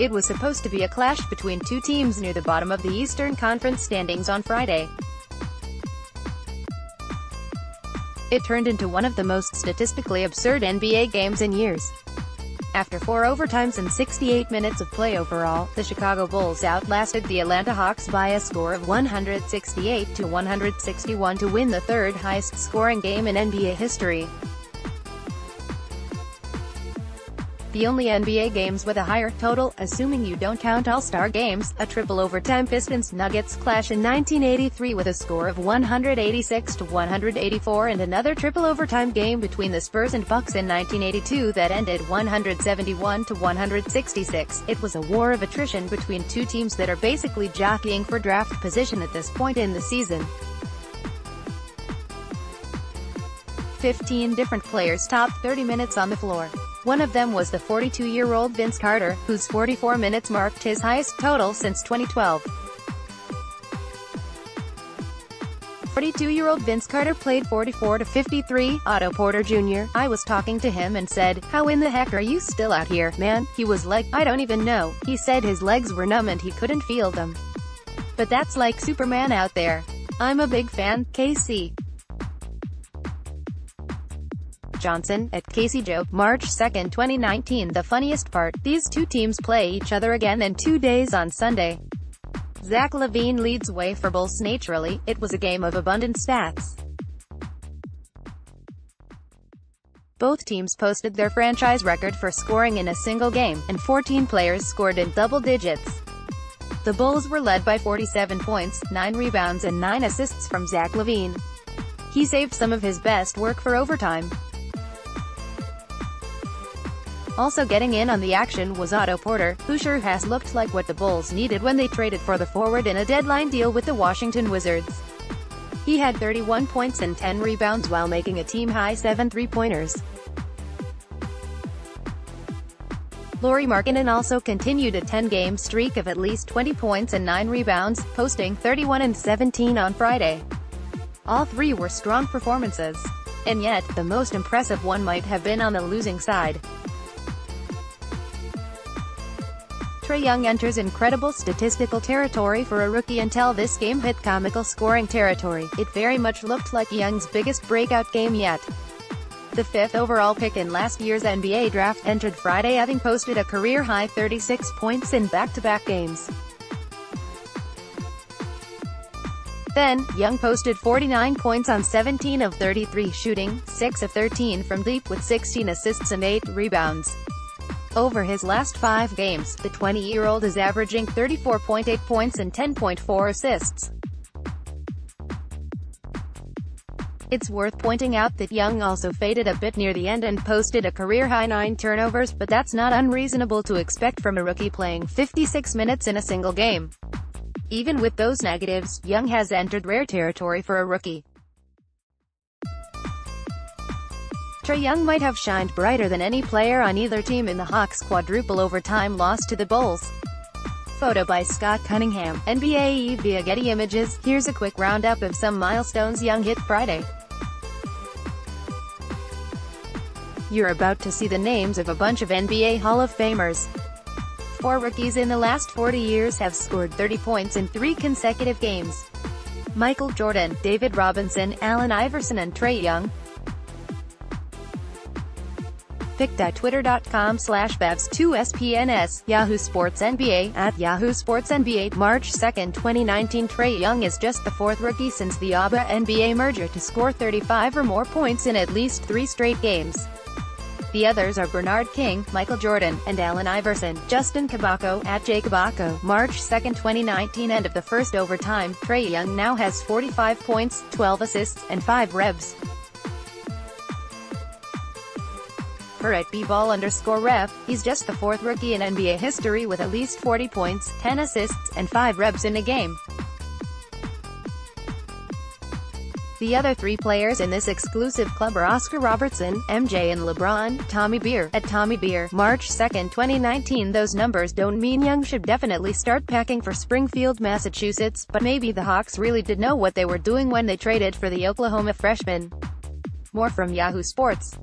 It was supposed to be a clash between two teams near the bottom of the Eastern Conference standings on Friday. It turned into one of the most statistically absurd NBA games in years. After four overtimes and 68 minutes of play overall, the Chicago Bulls outlasted the Atlanta Hawks by a score of 168 to 161 to win the third highest scoring game in NBA history. The only NBA games with a higher total, assuming you don't count All-Star games, a triple overtime Pistons-Nuggets clash in 1983 with a score of 186 to 184 and another triple overtime game between the Spurs and Bucks in 1982 that ended 171-166. It was a war of attrition between two teams that are basically jockeying for draft position at this point in the season. 15 different players topped 30 minutes on the floor. One of them was the 42-year-old Vince Carter, whose 44 minutes marked his highest total since 2012. 42-year-old Vince Carter played 44 to 53. Otto Porter Jr. I was talking to him and said, how in the heck are you still out here, man? He was like, I don't even know. He said his legs were numb and he couldn't feel them. But that's like Superman out there. I'm a big fan, KC. Johnson, at Casey Joe, March 2, 2019 The funniest part, these two teams play each other again in two days on Sunday. Zach LaVine leads way for Bulls naturally, it was a game of abundant stats. Both teams posted their franchise record for scoring in a single game, and 14 players scored in double digits. The Bulls were led by 47 points, 9 rebounds and 9 assists from Zach LaVine. He saved some of his best work for overtime. Also getting in on the action was Otto Porter, who sure has looked like what the Bulls needed when they traded for the forward in a deadline deal with the Washington Wizards. He had 31 points and 10 rebounds while making a team-high 7 three-pointers. Lauri Markkanen also continued a 10-game streak of at least 20 points and 9 rebounds, posting 31 and 17 on Friday. All three were strong performances. And yet, the most impressive one might have been on the losing side. Trae Young enters incredible statistical territory for a rookie until this game hit comical scoring territory. It very much looked like Young's biggest breakout game yet. The fifth overall pick in last year's NBA draft entered Friday having posted a career-high 36 points in back-to-back -back games. Then, Young posted 49 points on 17 of 33 shooting, 6 of 13 from deep with 16 assists and 8 rebounds. Over his last five games, the 20-year-old is averaging 34.8 points and 10.4 assists. It's worth pointing out that Young also faded a bit near the end and posted a career-high 9 turnovers, but that's not unreasonable to expect from a rookie playing 56 minutes in a single game. Even with those negatives, Young has entered rare territory for a rookie. Trae Young might have shined brighter than any player on either team in the Hawks' quadruple overtime loss to the Bulls. Photo by Scott Cunningham, NBA via Getty Images. Here's a quick roundup of some milestones Young hit Friday. You're about to see the names of a bunch of NBA Hall of Famers. Four rookies in the last 40 years have scored 30 points in three consecutive games. Michael Jordan, David Robinson, Allen Iverson and Trae Young pic.twitter.com slash bevs2spns, Yahoo Sports NBA, at Yahoo Sports NBA, March 2, 2019 Trae Young is just the fourth rookie since the ABA NBA merger to score 35 or more points in at least three straight games. The others are Bernard King, Michael Jordan, and Allen Iverson. Justin Kubatko, at Jay Kubatko, March 2, 2019 End of the first overtime, Trae Young now has 45 points, 12 assists, and 5 rebs. Per at bball underscore ref, he's just the fourth rookie in NBA history with at least 40 points, 10 assists, and 5 rebs in a game. The other three players in this exclusive club are Oscar Robertson, MJ and LeBron, Tommy Beer, at Tommy Beer, March 2, 2019 Those numbers don't mean Young should definitely start packing for Springfield, Massachusetts, but maybe the Hawks really did know what they were doing when they traded for the Oklahoma freshman. More from Yahoo Sports.